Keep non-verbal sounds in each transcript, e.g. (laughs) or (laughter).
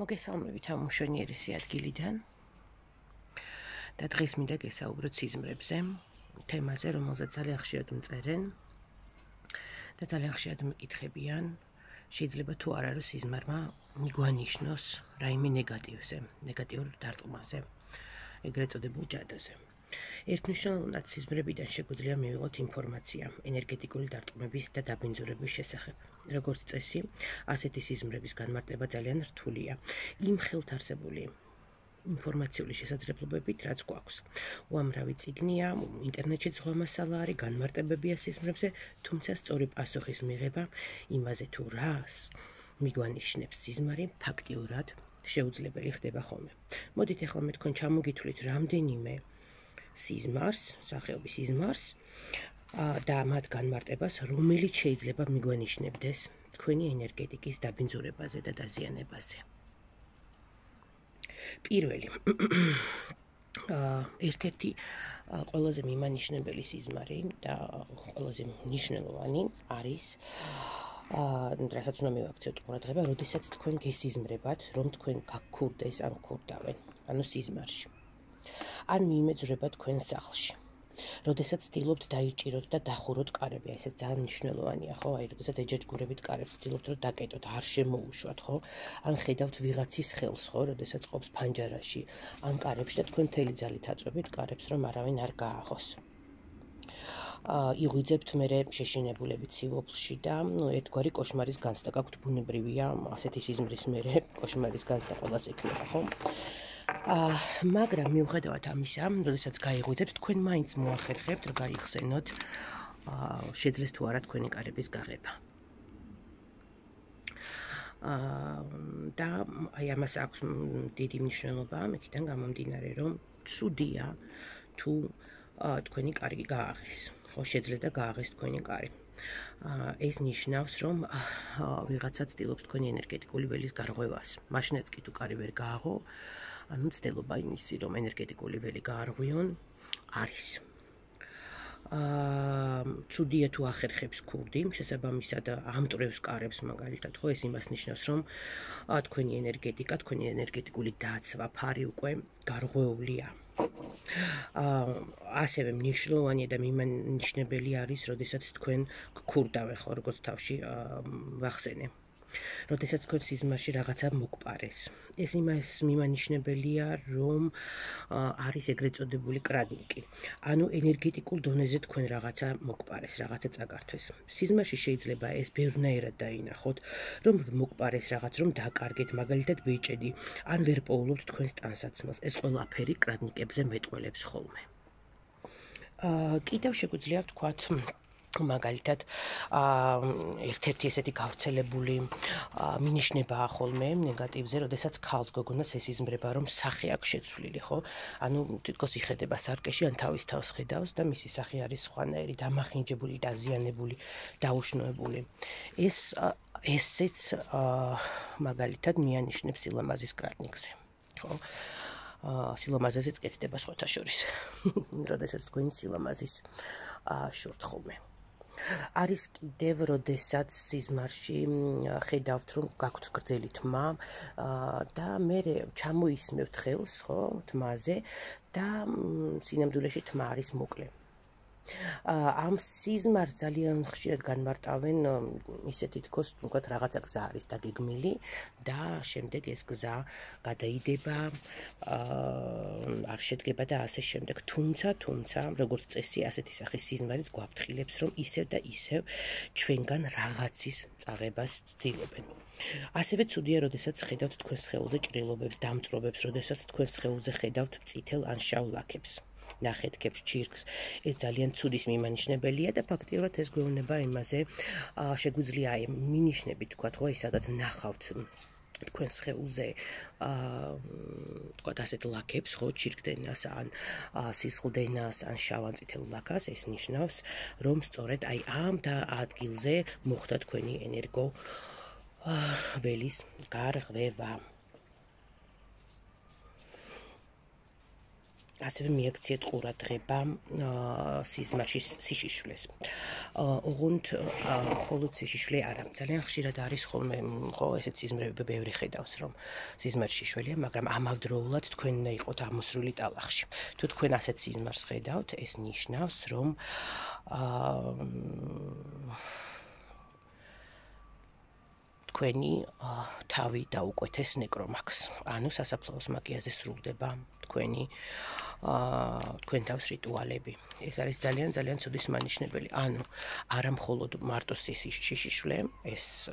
მოგესალმებით ამ მშვენიერესი ადგილიდან. და დღეს მინდა გესაუბროთ სიზმრებზე, თემაზე, რომელზეც ძალიან ხშირად მწერენ და ძალიან ხშირად მეკითხებიან, შეიძლება თუ არა რომ სიზმარმა მიგვანიშნოს რაიმე ნეგატივზე, ნეგატიურ დარტყმაზე, ეგრეთ წოდებულ ჯადაზე. ერთნიშნულად სიზმრებიდან შეგვიძლია მივიღოთ ინფორმაცია ენერგეტიკული დარტყმების და დაბინძურების შესახებ. როგორც წესი, ასეთი სიზმრების განმარტება ძალიან რთულია. იმ ხელთ არსებული ინფორმაციული შესაძლებლობებით, რაც გვაქვს. უამრავი ციგნია, ინტერნეტში ზღვა მასალა არის, განმარტებებია სიზმრებზე, თუმცა სწორი პასუხის მიღება იმაზე თუ რას მიგვანიშნებს სიზმარი ფაქტიურად შეუძლებელი ხდება ხოლმე. მოდით ახლა მე თქვენ ჩამოგითვლით რამდენიმე სიზმარს, სახეობის სიზმარს და მათ განმარტებას, რომელიც შეიძლება მიგვანიშნებდეს თქვენი ენერგეტიკის დაბინძურებაზე და დაზიანებაზე. პირველი აა ერთ-ერთი ყველაზე მიმანიშნებელი სიზმარი და ყველაზე მნიშვნელოვანი არის აა რასაც უნდა მივაქციოთ ყურადღება, როდესაც თქვენ გესიზმრებათ, რომ თქვენ გაქურდეს ან ქურდავენ, ანუ სიზმარში. ან მიიმეძვრება თქვენ სახლში. როდესაც ცდილობთ დაიჭიროთ და დახუროთ კარები, აი ესეც ძალიან მნიშვნელოვანია, ხო? აი როდესაც ეჯეჯგურებით კარებს ცდილობთ რომ დაკეტოთ, არ შემოუშვათ, ხო? ან ხედავთ ვიღაცის ხელს, ხო, როდესაც ყობს ფანჯარაში, ან კარებში და თქვენ მთელი ძალით აწვევით კარებს, რომ არავინ არ გააღოს. აა იღვიძებთ მე შეშინებულები ცივილში და ნუ ერთგვარი кошмаრის განცდა გაქვთ ბუნებრივია, ასეთი სიზმრის მე (laughs) кошмаრის განცდა ყოველას ექნება, ხო? აა მაგრამ მიუხედავად ამისა, როდესაც გაიღვიძებთ, თქვენ მაინც მოახერხებთ, რომ გაიხსენოთ აა შეძლეს თუ არა თქვენი კარების გაღება. აა და აი ამას აქვს დიდი მნიშვნელობა, მეკიდან გამომდინარე, რომ ცუდია თუ თქვენი კარგი გააღეს. ხო შეძლეს და გააღეს თქვენი კარი. აა ეს ნიშნავს, რომ ვიღაცა ცდილობს თქვენი ენერგეტიკული ველის გარღვევას. მაშინაც კი თუ კარი ვერ გააღო, ანუ ცდილობა იმისი რომ ენერგეტიკული ველი გაარღვიონ არის. აა ცუდია თუ ახერხებს ქურდი შესაბამისად ამტრევს კარებს მაგალითად ხო ეს იმას ნიშნავს რომ თქვენი ენერგეტიკა თქვენი ენერგეტიკული დაცვა ფარი უკვე გარღვეულია. აა ასევე მნიშვნელოვანია და მიმანიშნებელი არის როდესაც თქვენ ქურდავენ ხო როგორც თავში ვახსენე. აა როდესაც თქვენ სიზმარში რაღაცა მოგპარეს. ეს იმას მიმანიშნებელია, რომ არის ეგრეთ წოდებული კრადნიკი. ანუ ენერგეტიკულ დონეზე თქვენ რაღაცა მოგპარეს, რაღაცა წაგართვეს. სიზმარში შეიძლება ეს ბევრნაირად დაინახოთ, რომ მოგპარეს რაღაც, რომ დაკარგეთ, მაგალითად ბიჭედი, ან ვერ პოულობთ თქვენს ტანსაცმელს. ეს ყველაფერი კრადნიკებზე მეტყველებს ხოლმე. აა კიდევ შეგვიძლია ვთქვათ, მაგალითად ერთ-ერთი ესეთი გავრცელებული მინიშნებაა ხოლმე ნეგატივზე, როდესაც ქალს გოგონას ეს იზმრება, რომ სახე აქვს შეცვლილი, ხო? ანუ თითქოს იხედება სარკეში, ან თავის თავს ხედავს და მისი სახე არის სხვანაირი, დამახინჯებული, დაზიანებული, დაუშნოებული. ეს ესეც მაგალითად მიანიშნებს სილამაზის კრატნიკზე. ხო? აა სილამაზეზეც კეთდება სხვათა შორის. (laughs) როდესაც თქვენი სილამაზის აა შურთხოვნე. არის კიდევ როდესაც სიზმარში ხედავთ რომ გაქვთ გრძელი თმა და მე ჩამოისმევთ ხელს ხო თმაზე და სინამდვილეში თმა არის მოკლე ამ სიზმარს ძალიან ხშირად განმარტავენ ისეთი თქოს, თქვათ რაღაცა გზა არის დაგეგმილი და შემდეგ ეს გზა გადაიდება არ შედგება და ასე შემდეგ. თუმცა, თუმცა, როგორც წესი, ასეთი სახის სიზმარიც გვაფრთხილებს, რომ ისევ და ისევ ჩვენგან რაღაცის წაღებას ცდილობენ. ასევე ცუდია, როდესაც ხედავთ თქვენს ხელზე ჭრილობებს, დამწრობებს, როდესაც თქვენს ხელზე ხედავთ წითელ ან შავ ლაქებს. ნახეთქებს ჩირკს. ეს ძალიან ცუდის მიმანიშნებელია და ფაქტიურად ეს გვეუბნება იმაზე, შეგვიძლია აი მინიშნები თქვა ხო, ისადაც ნახავთ თქვენს ხეულზე აა თქვა ასეთ ლაქებს ხო ჩირკდენას ან სისხლდენას ან შავან წითელ ლაქას ეს ნიშნავს რომ სწორედ აი ამ და ადგილზე მოხდა თქვენი ენერგო ველის გარღვევა ასევე მიაქციეთ ყურადღება სიზმარში სიშიშვლეს. ოღონდ ხოლოდ სიშიშვლე არა, ძალიან ხშირად არის ხოლმე ხო ესეთ სიზმრები ბევრი ხედავს რომ სიზმარში შველია, მაგრამ ამავდროულად თქვენ უნდა იყოთ ამოსრული ტალახში. თუ თქვენ ასეთ სიზმარს ხედავთ, ეს ნიშნავს რომ აა თქვენი თავი დაუკვეთეს ნეკრომაქს. ანუ სასაფლაოს მაგიაზე სრულდება თქვენი აა თქვენ თავს რიტუალები. ეს არის ძალიან ძალიან ცუდის მანიშნებელი. ანუ არა მხოლოდ მარტო სისის შიშიშვლე, ეს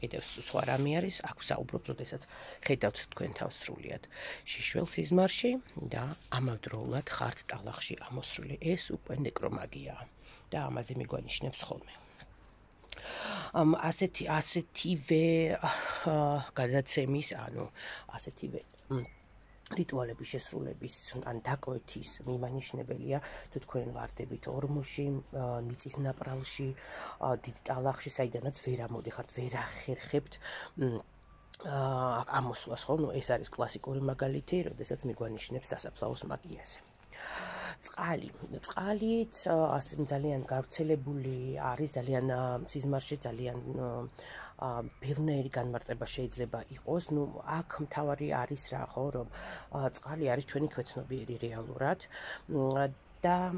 კიდევ სხვა რამე არის, აქ საუბრობთ, როდესაც ხედავთ თქვენ თავს სრულიად შიშველ სიზმარში და ამავდროულად ხართ ტალახში ამოსრული. ეს უკვე ნეკრომაგიაა და ამაზე მიგვანიშნებს ხოლმე. ამ ასეთი ასეთივე გადაცემის, ანუ ასეთივე რიტუალების შესრულების ან დაკვეთის მიმანიშნებელია თუ თქვენ ვარდებით ორმოში, მიწის ნაპრალში, დიდ ტალახში, საიდანაც ვერ ამოდიხართ, ვერ ახერხებთ აა ამოსვლას ხო? ნუ ეს არის კლასიკური მაგალითი, როდესაც მიგვანიშნებს სასაფლაოს მაგიაზე. წყალი. წყალიც ასე ძალიან გავრცელებული არის ძალიან სიზმარში ძალიან ბევრნაირი განმარტება შეიძლება იყოს. ნუ აქ მთავარი არის რა ხო რომ წყალი არის ჩვენი ქვეცნობიერი რეალურად და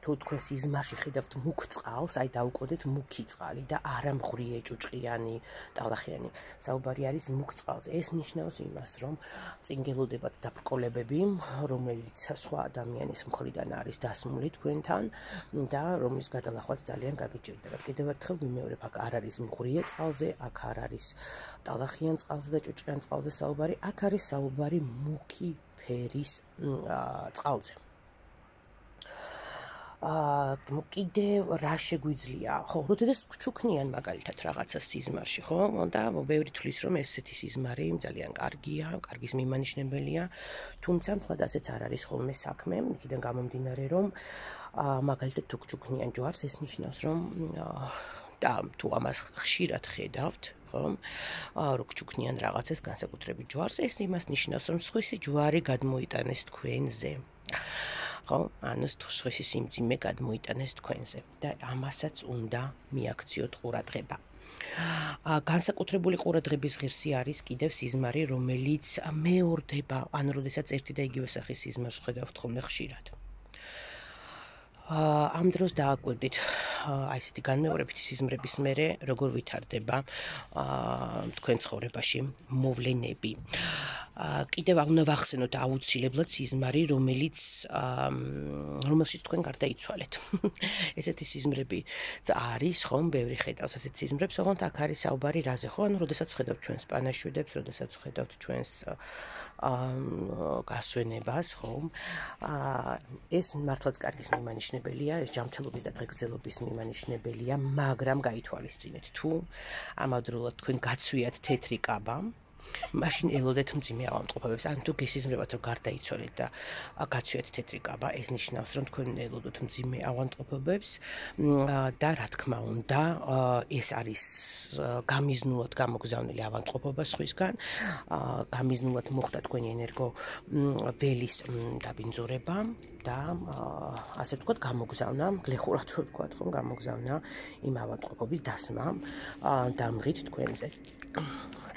თუ თქვენ სიზმარში ხედავთ მუქ წყალს, აი დაუკვირდეთ მუქი წყალი და არა მღრიე ჭუჭყიანი, ტალახიანი. საუბარი არის მუქ წყალზე. ეს ნიშნავს იმას, რომ წინგელოდებათ დაბრკოლებები, რომელიც სხვა ადამიანის მხრიდან არის დასმული თქვენთან და რომლის გადალახვაც ძალიან გაგიჭირდება. კიდევ ერთხელ ვიმეორებ, აქ არ არის მღრიე წყალზე, აქ არ არის ტალახიან წყალზე და ჭუჭყიან წყალზე საუბარი, აქ არის საუბარი მუქი ფერის წყალზე. აა კიდე რა შეგვიძლია? ხო როდესაც ჩუქნიან მაგალითად რაღაცა სიზმარში ხო? და ბევრი თulis რომ ესეთი სიზმარი ძალიან კარგია კარგის მიმანიშნებელია. თუმცა მთლად ასეც არ არის ხოლმე საქმე. იქიდან გამომდინარე რომ აა მაგალითად თუ ჩუქნიან ჯვარს ეს ნიშნავს რომ და თუ ამას ხშირად ხედავთ ხომ აა რო ჩუქნიან რაღაცას განსაკუთრებით ჯვარს ეს იმას ნიშნავს რომ სხვისი ჯვარი გადმოიტანეს თქვენზე ხო? ანუ სხვისი სიმძიმე გადმოიტანეს თქვენზე და ამასაც უნდა მიაქციოთ ყურადღება. ა განსაკუთრებული ყურადღების ღირსი არის კიდევ სიზმარი, რომელიც მეორდება, ანუ როდესაც ერთი და იგივე სახის სიზმარს ხედავთ ხოლმე ხშირად. ამ დროს დააკვირდით აი ესეთი განმეორებითი სიზმრების მერე როგორ ვითარდება თქვენ ცხოვრებაში მოვლენები. კიდევ უნდა ვახსენოთ აუცილებლად სიზმარი, რომელიც რომელშიც თქვენ გარდაიცვალეთ. (laughs) ესეთი სიზმრები არის ხომ, ბევრი ხედავს ასეთ სიზმრებს, ოღონდ აქ არის საუბარი რაზე ხო? ანუ, როდესაც ხედავთ ჩვენს პანაშვიდებს, როდესაც ხედავთ ჩვენს აა გასვენებას, ხომ? აა ეს მართლაც კარგის მიმანიშნებელია. ეს ჯანმრთელობის და გრძელობის მიმანიშნებელია, მაგრამ გაითვალისწინეთ თუ ამავდროულად თქვენ გაცვიათ თეთრი კაბა, მაშინ ელოდეთ მძიმე ავადმყოფობებს. ან თუ გესიზმრებათ რომ გარდაიცვალეთ და გაცვიეთ თეთრი კაბა, ეს ნიშნავს რომ თქვენ ელოდოთ მძიმე ავადმყოფობებს და რა თქმა უნდა, ეს არის გამიზნულად გამოგზავნილი ავადმყოფობა სხვისგან. გამიზნულად მოხდა თქვენი ენერგო ველის დაბინძურება და ასე ვთქვათ, გამოგზავნა, გლეხურად რო ვთქვათ, ხომ, გამოგზავნა იმ ავადმყოფობის დასმა დამღით თქვენზე.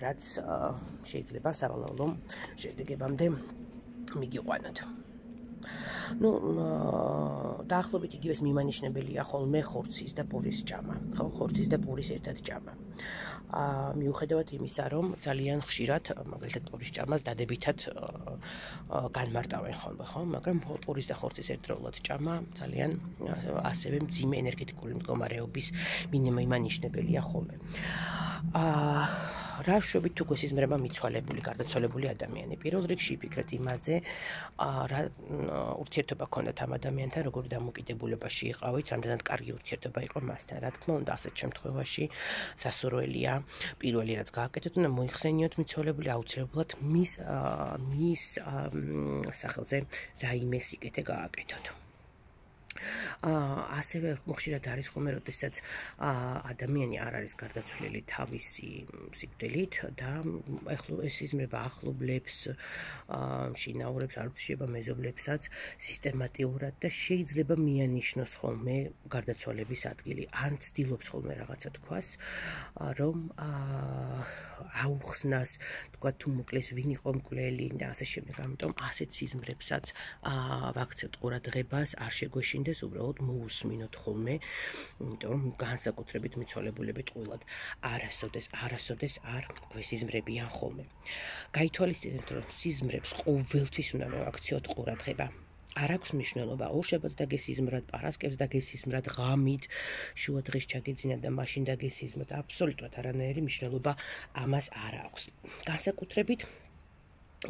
რაც შეიძლება სავალალო შედეგებამდე მიგიყვანოთ. ну დაახლოებით იგივეს მიმანიშნებელია ხოლმე ხორცის და პურის ჭამა. ხო ხორცის და პურის ერთად ჭამა. ა მიუხედავად იმისა რომ ძალიან ხშირად მაგალითად პურის ჭამას დადებითად განმარტავენ ხოლმე ხო? მაგრამ პურის და ხორცის ერთდროულად ჭამა ძალიან ასევე მძიმე ენერგეტიკული მდგომარეობის მიმანიშნებელია ხოლმე. ა რა შვებით თუ გესიზმრება მიცვალებული, გარდაცვალებული ადამიანი. პირველ რიგში ფიქრეთ იმაზე, რა ურთიერთობა ქონდათ ამ ადამიანთან, როგორი დამოკიდებულებაში იყავით, რამდენად კარგი ურთიერთობა იყო მასთან. რა თქმა უნდა, ასეთ შემთხვევაში სასურველია პირველი რაც გააკეთოთ, უნდა მოიხსენიოთ მიცვალებული აუცილებლად მის მის სახელზე რაიმე სიკეთე გააკეთოთ. ასევე ხშირად არის ხოლმე, როდესაც ადამიანი არ არის გარდაცვლილი თავისი სიკვდილით და ახლო ეს სიზმრება ახლობლებს, შინაურებს, არ ვიცი შეიძლება მეზობლებსაც სისტემატიურად და შეიძლება მიანიშნოს ხოლმე გარდაცვალების ადგილი. ან ცდილობს ხოლმე რაღაცა თქვას, რომ აუხსნას, თქვა თუ მოკლეს ვინ იყო მკვლელი და ასე შემდეგ. ამიტომ ასეთ სიზმრებსაც ვაქცევთ ყურადღებას, არ შეგვეშინდეს უბრალოდ მოусმინოთ ხოლმე, იმიტომ რომ განსაკუთრებით მიცვალებულები ტყუილად არასოდეს, არასოდეს არ გვესიზმრებიან ხოლმე. გაითვალისწინეთ, რომ სიზმრებს ყოველთვის უნდა მოვაქციოთ ყურადღება. არ აქვს მნიშვნელობა ორშაბათს დაგესიზმრად, პარასკევს დაგესიზმრად, ღამით, შუა დღეს ჩაგეძინა და მაშინ დაგესიზმრად, აბსოლუტურად არანაირი მნიშვნელობა ამას არ აქვს. განსაკუთრებით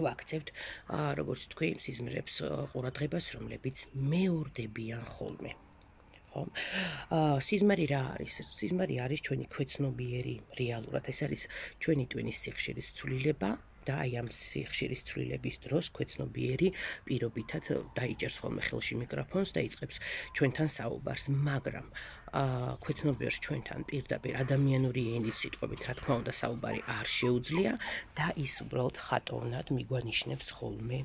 ვაქცევთ, როგორც თქვი, სიზმრებს ყურადღებას, რომლებიც მეორდებიან ხოლმე. ხო? აა სიზმარი რა არის? სიზმარი არის ჩვენი ქვეცნობიერი რეალურად. ეს არის ჩვენი ტვინის სიხშირის ცვლილება, და აი ამ სიხშირის ცვლილების დროს ქვეცნობიერი პირობითად დაიჭერს ხოლმე ხელში მიკროფონს და იწყებს ჩვენთან საუბარს, მაგრამ აა ქვეცნობიერს ჩვენთან პირდაპირ ადამიანური ენის სიტყვებით, რა თქმა უნდა, საუბარი არ შეუძლია და ის უბრალოდ ხატოვნად მიგვანიშნებს ხოლმე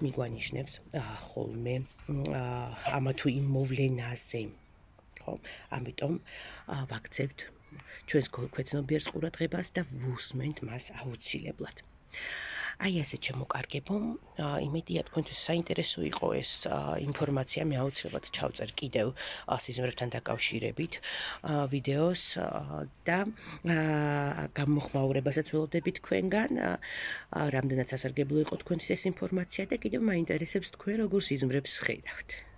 მიგვანიშნებს ხოლმე ამა თუ იმ მოვლენაზე. ხო? ამიტომ ვაქცევთ ჩვენს ქვეცნობიერს ყურადღებას და ვუსმენთ მას აუცილებლად. აი ესე ჩემოკარგებო, იმედია თქვენთვის საინტერესო იყო ეს ინფორმაცია, მე აუცილებლად ჩავწერ კიდევ სიზმრებთან დაკავშირებით ვიდეოს და გამოხმაურებასაც ველოდები თქვენგან. რამდენად სასარგებლო იყო თქვენთვის ეს ინფორმაცია და კიდევ მაინტერესებს თქვენ როგორ სიზმრებს ხედავთ.